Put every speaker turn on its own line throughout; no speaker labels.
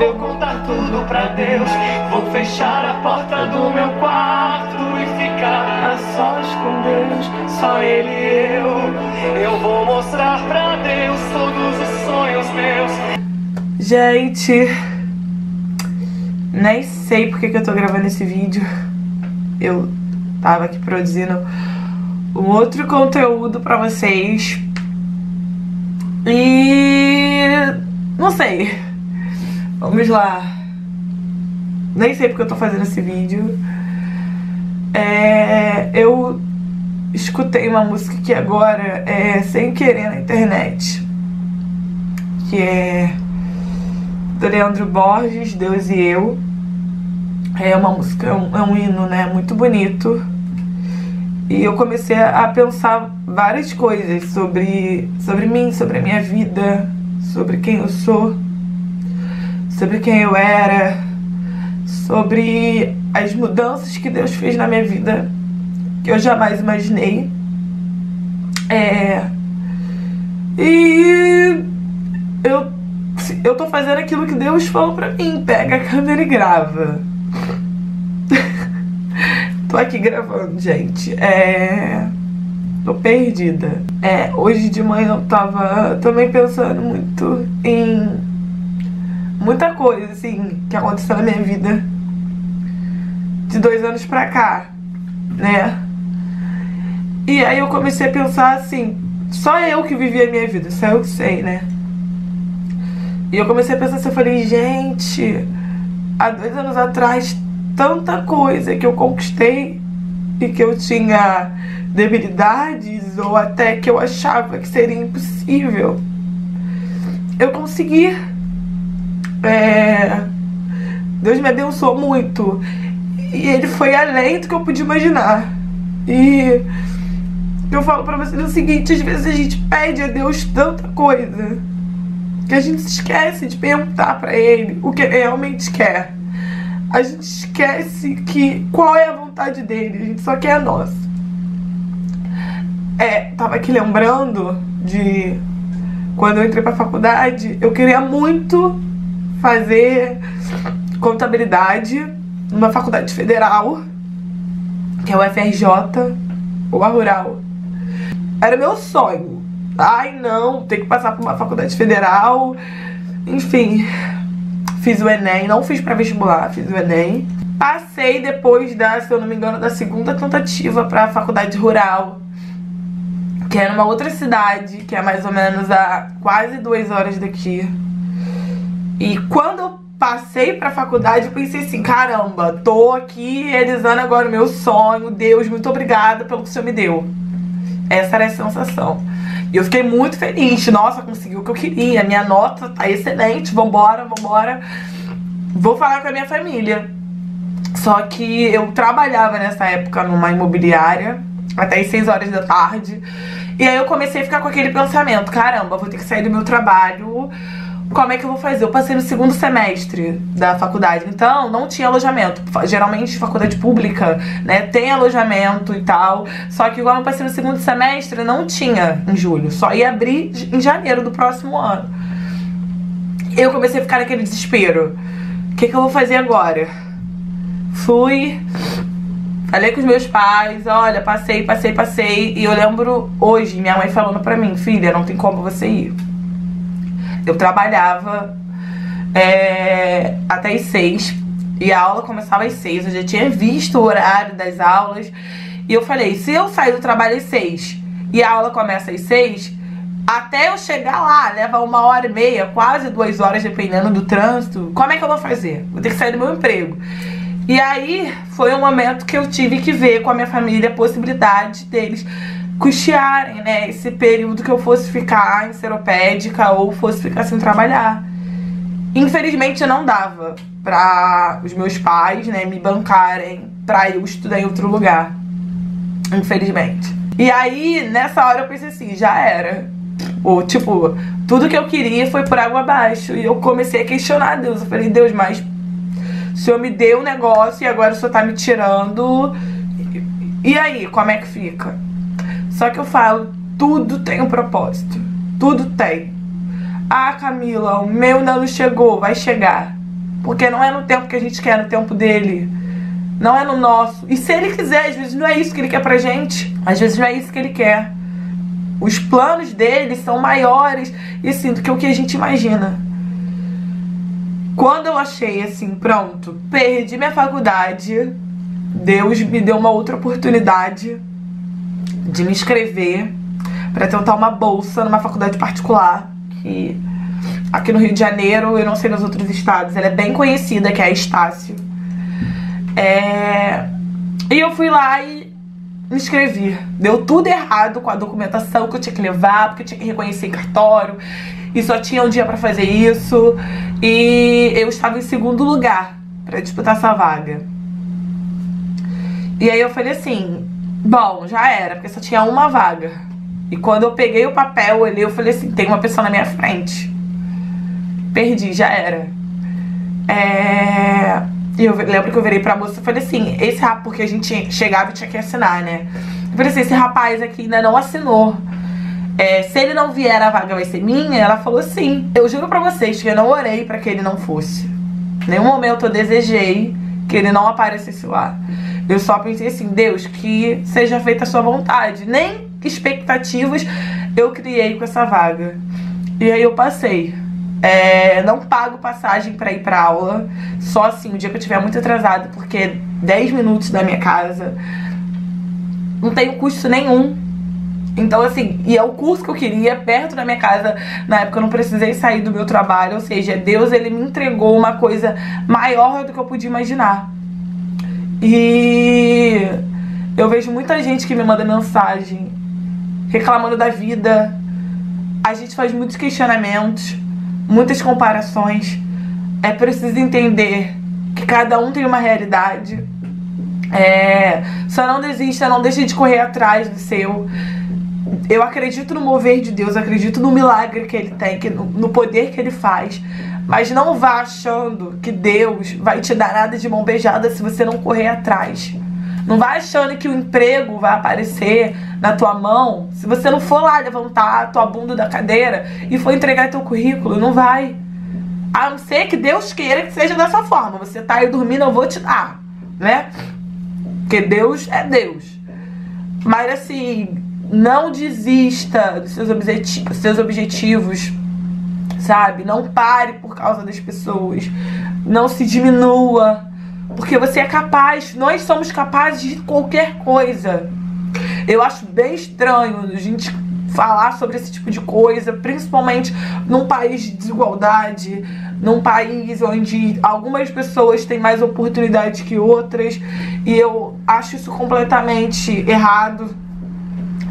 Eu contar tudo pra Deus, vou fechar a porta do meu quarto e ficar a sós com Deus, só Ele e eu. Eu vou mostrar pra Deus todos os sonhos meus.
Gente, nem sei porque que eu tô gravando esse vídeo. Eu tava aqui produzindo um outro conteúdo pra vocês. E não sei. Vamos lá. Nem sei porque eu tô fazendo esse vídeo. É, eu escutei uma música que agora é sem querer na internet. Que é do Leandro Borges, Deus e Eu. É uma música, é um, é um hino, né? Muito bonito. E eu comecei a pensar várias coisas sobre, sobre mim, sobre a minha vida, sobre quem eu sou sobre quem eu era, sobre as mudanças que Deus fez na minha vida que eu jamais imaginei. É, e eu, eu tô fazendo aquilo que Deus falou pra mim: pega a câmera e grava. tô aqui gravando, gente. É. Tô perdida. É, hoje de manhã eu tava também pensando muito em muita coisa, assim, que aconteceu na minha vida de dois anos pra cá, né? E aí eu comecei a pensar assim, só eu que vivi a minha vida, só eu que sei, né? E eu comecei a pensar assim, eu falei, gente, há dois anos atrás, tanta coisa que eu conquistei e que eu tinha debilidades ou até que eu achava que seria impossível. Eu consegui é, Deus me abençoou muito. E ele foi além do que eu podia imaginar. E eu falo pra vocês o seguinte: às vezes a gente pede a Deus tanta coisa que a gente esquece de perguntar para Ele o que Ele realmente quer. A gente esquece que qual é a vontade dele, a gente só quer a nossa. É, tava aqui lembrando de quando eu entrei pra faculdade, eu queria muito fazer contabilidade numa faculdade federal, que é o FRJ ou a Rural. Era meu sonho. Ai, não, tem que passar por uma faculdade federal. Enfim, fiz o Enem, não fiz para vestibular, fiz o Enem. Passei depois da, se eu não me engano, da segunda tentativa para a faculdade rural, que é numa outra cidade, que é mais ou menos a quase duas horas daqui. E quando eu passei pra faculdade, eu pensei assim: caramba, tô aqui realizando agora o meu sonho. Deus, muito obrigada pelo que o Senhor me deu. Essa era a sensação. E eu fiquei muito feliz. Nossa, consegui o que eu queria. Minha nota tá excelente. Vambora, vambora. Vou falar com a minha família. Só que eu trabalhava nessa época numa imobiliária até as 6 horas da tarde. E aí eu comecei a ficar com aquele pensamento: caramba, vou ter que sair do meu trabalho como é que eu vou fazer? Eu passei no segundo semestre da faculdade, então não tinha alojamento. Geralmente, faculdade pública, né, tem alojamento e tal. Só que, igual eu passei no segundo semestre, não tinha em julho. Só ia abrir em janeiro do próximo ano. Eu comecei a ficar naquele desespero. O que, que eu vou fazer agora? Fui. Falei com os meus pais, olha, passei, passei, passei. E eu lembro hoje, minha mãe falando pra mim, filha, não tem como você ir eu trabalhava é, até as seis e a aula começava às seis. Eu já tinha visto o horário das aulas e eu falei: se eu sair do trabalho às seis e a aula começa às seis, até eu chegar lá, leva uma hora e meia, quase duas horas, dependendo do trânsito. Como é que eu vou fazer? Vou ter que sair do meu emprego. E aí foi um momento que eu tive que ver com a minha família a possibilidade deles custearem, né, esse período que eu fosse ficar em seropédica ou fosse ficar sem trabalhar. Infelizmente não dava para os meus pais, né, me bancarem para eu estudar em outro lugar. Infelizmente. E aí, nessa hora eu pensei assim, já era. Ou, tipo, tudo que eu queria foi por água abaixo. E eu comecei a questionar Deus. Eu falei, Deus, mas o Senhor me deu um negócio e agora o Senhor tá me tirando. E aí, como é que fica? Só que eu falo, tudo tem um propósito. Tudo tem. Ah, Camila, o meu ainda não chegou, vai chegar. Porque não é no tempo que a gente quer, no tempo dele. Não é no nosso. E se ele quiser, às vezes não é isso que ele quer pra gente. Às vezes não é isso que ele quer. Os planos dele são maiores e assim, do que o que a gente imagina. Quando eu achei assim, pronto, perdi minha faculdade, Deus me deu uma outra oportunidade de me inscrever para tentar uma bolsa numa faculdade particular que aqui no Rio de Janeiro, eu não sei nos outros estados, ela é bem conhecida, que é a Estácio. É... E eu fui lá e me inscrevi. Deu tudo errado com a documentação que eu tinha que levar, porque eu tinha que reconhecer em cartório. E só tinha um dia para fazer isso. E eu estava em segundo lugar para disputar essa vaga. E aí eu falei assim: bom, já era, porque só tinha uma vaga. E quando eu peguei o papel, olhei, eu falei assim: tem uma pessoa na minha frente. Perdi, já era. É... E eu lembro que eu virei pra moça e falei assim: esse rapaz, porque a gente chegava e tinha que assinar, né? Eu falei assim: esse rapaz aqui ainda não assinou. É, se ele não vier, a vaga vai ser minha? Ela falou sim. Eu juro pra vocês que eu não orei para que ele não fosse. Nenhum momento eu desejei que ele não aparecesse lá. Eu só pensei assim, Deus, que seja feita a sua vontade. Nem expectativas eu criei com essa vaga. E aí eu passei. É, não pago passagem para ir pra aula. Só assim, o dia que eu estiver muito atrasado, porque 10 minutos da minha casa. Não tem custo nenhum. Então, assim, e é o curso que eu queria, perto da minha casa. Na época eu não precisei sair do meu trabalho. Ou seja, Deus, ele me entregou uma coisa maior do que eu podia imaginar. E eu vejo muita gente que me manda mensagem reclamando da vida. A gente faz muitos questionamentos muitas comparações. É preciso entender que cada um tem uma realidade. É, só não desista, não deixe de correr atrás do seu. Eu acredito no mover de Deus, acredito no milagre que Ele tem, que, no, no poder que Ele faz. Mas não vá achando que Deus vai te dar nada de mão beijada se você não correr atrás. Não vai achando que o emprego vai aparecer na tua mão se você não for lá levantar a tua bunda da cadeira e for entregar teu currículo. Não vai. A não ser que Deus queira que seja dessa forma. Você tá aí dormindo, eu vou te dar, né? Porque Deus é Deus. Mas assim, não desista dos seus, seus objetivos, sabe? Não pare por causa das pessoas. Não se diminua. Porque você é capaz, nós somos capazes de qualquer coisa. Eu acho bem estranho a gente falar sobre esse tipo de coisa, principalmente num país de desigualdade, num país onde algumas pessoas têm mais oportunidade que outras, e eu acho isso completamente errado.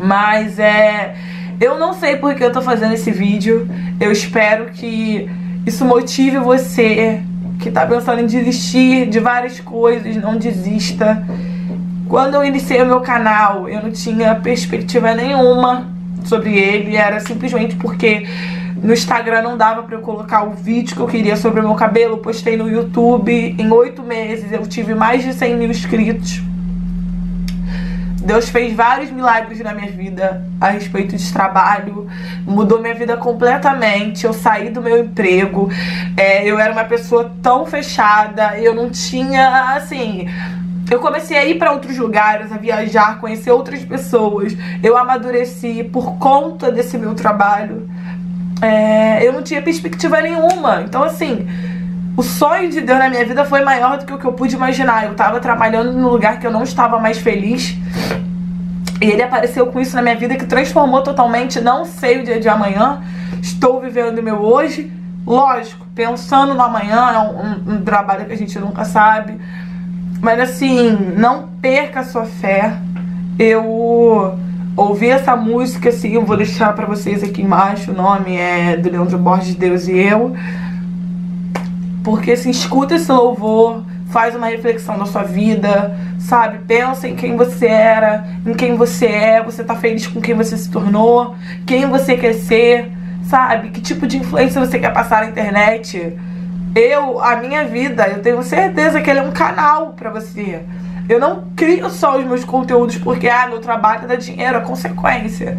Mas é, eu não sei por que eu tô fazendo esse vídeo. Eu espero que isso motive você que tá pensando em desistir de várias coisas, não desista. Quando eu iniciei o meu canal, eu não tinha perspectiva nenhuma sobre ele, era simplesmente porque no Instagram não dava para eu colocar o vídeo que eu queria sobre o meu cabelo. Postei no YouTube. Em oito meses eu tive mais de 100 mil inscritos. Deus fez vários milagres na minha vida a respeito de trabalho, mudou minha vida completamente. Eu saí do meu emprego, é, eu era uma pessoa tão fechada, eu não tinha, assim. Eu comecei a ir para outros lugares, a viajar, conhecer outras pessoas. Eu amadureci por conta desse meu trabalho. É, eu não tinha perspectiva nenhuma. Então, assim, o sonho de Deus na minha vida foi maior do que o que eu pude imaginar. Eu tava trabalhando num lugar que eu não estava mais feliz. E ele apareceu com isso na minha vida que transformou totalmente. Não sei o dia de amanhã. Estou vivendo o meu hoje. Lógico, pensando no amanhã, é um, um, um trabalho que a gente nunca sabe. Mas assim, não perca a sua fé. Eu ouvi essa música, assim, eu vou deixar para vocês aqui embaixo. O nome é do Leandro Borges, Deus e Eu. Porque assim, escuta esse louvor, faz uma reflexão da sua vida, sabe? Pensa em quem você era, em quem você é, você tá feliz com quem você se tornou, quem você quer ser, sabe? Que tipo de influência você quer passar na internet. Eu, a minha vida, eu tenho certeza que ele é um canal para você. Eu não crio só os meus conteúdos porque, ah, meu trabalho dá dinheiro, é consequência.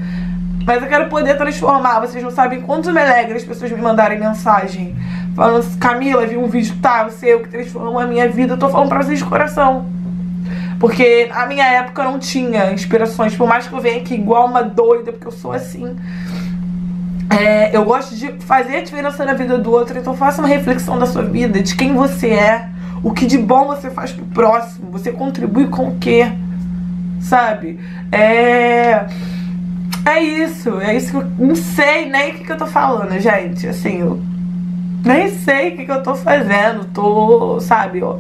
Mas eu quero poder transformar. Vocês não sabem quanto me alegra as pessoas me mandarem mensagem. Falando assim, Camila, vi um vídeo tal, seu, que transformou a minha vida. Eu tô falando pra vocês de coração. Porque na minha época eu não tinha inspirações. Por mais que eu venha aqui igual uma doida, porque eu sou assim. É, eu gosto de fazer a diferença na vida do outro. Então faça uma reflexão da sua vida, de quem você é. O que de bom você faz pro próximo. Você contribui com o quê? Sabe? É... É isso, é isso que eu não sei nem o que, que eu tô falando, gente. Assim, eu nem sei o que, que eu tô fazendo. Tô, sabe, ó.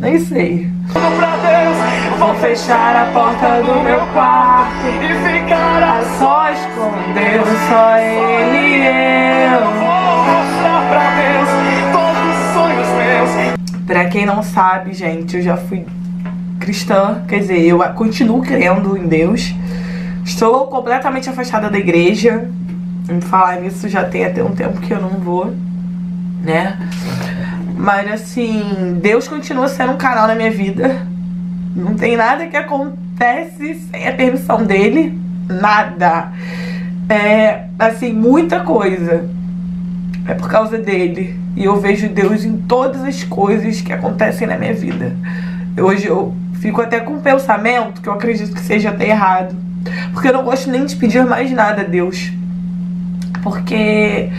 Nem sei.
Pra Deus, vou fechar a porta do meu quarto e ficar a
sós com Deus, só Ele e eu.
Vou mostrar pra Deus todos os sonhos meus.
Pra quem não sabe, gente, eu já fui cristã, quer dizer, eu continuo crendo em Deus. Estou completamente afastada da igreja. Falar nisso já tem até um tempo que eu não vou, né? Mas assim, Deus continua sendo um canal na minha vida. Não tem nada que acontece sem a permissão dele. Nada. É, assim, muita coisa. É por causa dele. E eu vejo Deus em todas as coisas que acontecem na minha vida. Hoje eu fico até com um pensamento que eu acredito que seja até errado porque eu não gosto nem de pedir mais nada a Deus. Porque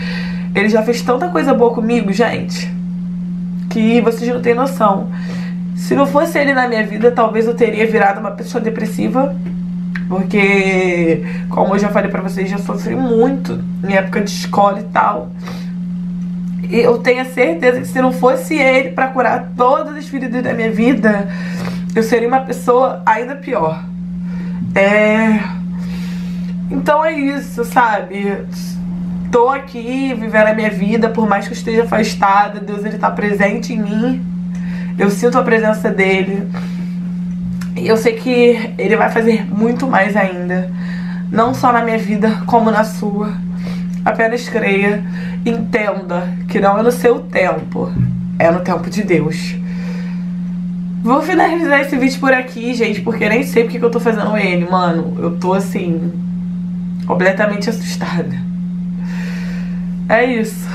ele já fez tanta coisa boa comigo, gente, que vocês não têm noção. Se não fosse ele na minha vida, talvez eu teria virado uma pessoa depressiva. Porque, como eu já falei pra vocês, já sofri muito em época de escola e tal. E eu tenho a certeza que se não fosse ele para curar todas as feridas da minha vida, eu seria uma pessoa ainda pior. É. Então é isso, sabe? Tô aqui vivendo a minha vida, por mais que eu esteja afastada, Deus ele tá presente em mim. Eu sinto a presença dele. E eu sei que ele vai fazer muito mais ainda. Não só na minha vida, como na sua. Apenas creia, entenda que não é no seu tempo, é no tempo de Deus. Vou finalizar esse vídeo por aqui, gente, porque nem sei porque que eu tô fazendo ele, mano. Eu tô, assim, completamente assustada. É isso.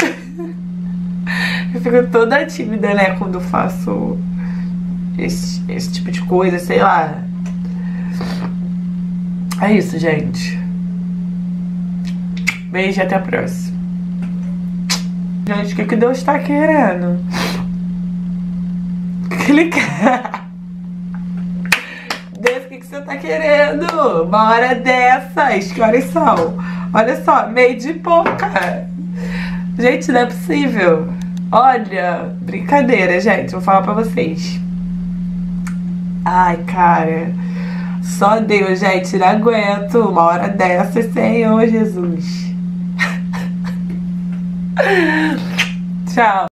eu fico toda tímida, né, quando eu faço esse, esse tipo de coisa, sei lá. É isso, gente. Beijo e até a próxima. Gente, o que, que Deus tá querendo? Clicar. Deus, o que, que você tá querendo? Uma hora dessas, que horas são? Olha só, meio de pouca. Gente, não é possível. Olha, brincadeira, gente, vou falar pra vocês. Ai, cara. Só Deus, gente, não aguento uma hora dessas, Senhor Jesus. Tchau.